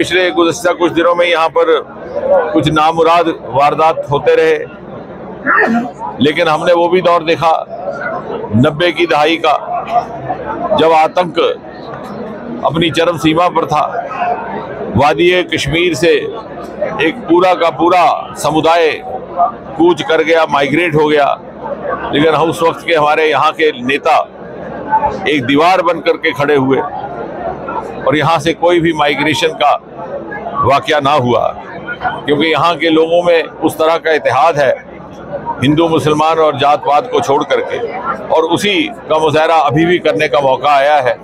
पिछले गुजशत कुछ दिनों में यहाँ पर कुछ नामुराद वारदात होते रहे, लेकिन हमने वो भी दौर देखा, नब्बे की दहाई का, जब आतंक अपनी चरम सीमा पर था, वादी कश्मीर से एक पूरा का पूरा समुदाय कूच कर गया, माइग्रेट हो गया, लेकिन हम उस वक्त के हमारे यहाँ के नेता एक दीवार बन करके खड़े हुए। और यहाँ से कोई भी माइग्रेशन का वाक़ ना हुआ। क्योंकि यहाँ के लोगों में उस तरह का इतिहाद है, हिंदू, मुसलमान और जात पात को छोड़ करके। और उसी का मुजाहरा अभी भी करने का मौका आया है।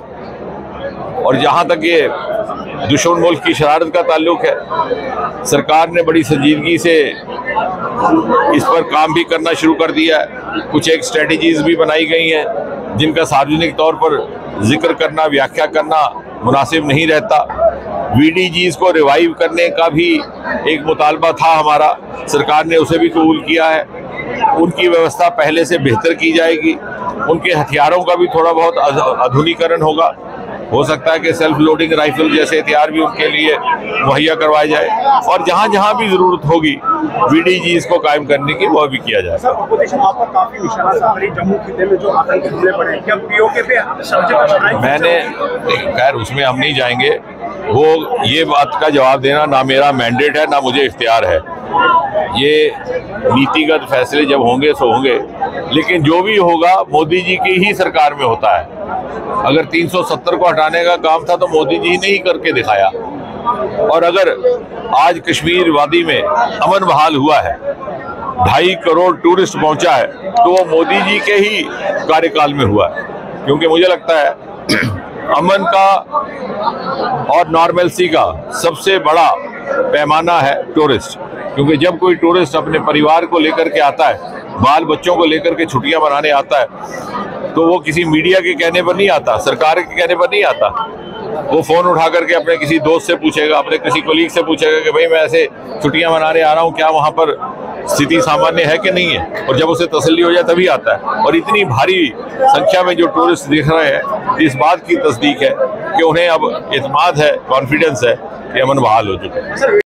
और जहाँ तक ये दुश्मन मुल्क की शरारत का ताल्लुक है, सरकार ने बड़ी संजीदगी से इस पर काम भी करना शुरू कर दिया है। कुछ एक स्ट्रेटजीज भी बनाई गई हैं, जिनका सार्वजनिक तौर पर ज़िक्र करना, व्याख्या करना मुनासिब नहीं रहता। वीडीजीज को रिवाइव करने का भी एक मुतालबा था हमारा। सरकार ने उसे भी कबूल किया है। उनकी व्यवस्था पहले से बेहतर की जाएगी। उनके हथियारों का भी थोड़ा बहुत आधुनिकरण होगा। हो सकता है कि सेल्फ लोडिंग राइफल जैसे हथियार भी उनके लिए मुहैया करवाए जाए। और जहाँ जहाँ भी ज़रूरत होगी वीडीजी इसको कायम करने की वह भी किया जाए। मैंने खैर उसमें हम नहीं जाएँगे। वो ये बात का जवाब देना ना मेरा मैंडेट है ना मुझे इख्तियार है। ये नीतिगत फैसले जब होंगे सो होंगे। लेकिन जो भी होगा मोदी जी की ही सरकार में होता है। अगर 370 को हटाने का काम था तो मोदी जी ने ही करके दिखाया। और अगर आज कश्मीर वादी में अमन बहाल हुआ है, ढाई करोड़ टूरिस्ट पहुँचा है तो वो मोदी जी के ही कार्यकाल में हुआ है। क्योंकि मुझे लगता है, अमन का और नॉर्मलसी का सबसे बड़ा पैमाना है टूरिस्ट। क्योंकि जब कोई टूरिस्ट अपने परिवार को लेकर के आता है बाल बच्चों को लेकर के छुट्टियाँ मनाने आता है तो वो किसी मीडिया के कहने पर नहीं आता, सरकार के कहने पर नहीं आता। वो फ़ोन उठा करके अपने किसी दोस्त से पूछेगा, अपने किसी कोलीग से पूछेगा कि भाई मैं ऐसे छुट्टियाँ मनाने आ रहा हूँ, क्या वहाँ पर स्थिति सामान्य है कि नहीं है? और जब उसे तसल्ली हो जाए तभी आता है। और इतनी भारी संख्या में जो टूरिस्ट दिख रहे हैं, इस बात की तस्दीक है कि उन्हें अब इतमाद है कॉन्फिडेंस है कि अमन बहाल हो चुका है।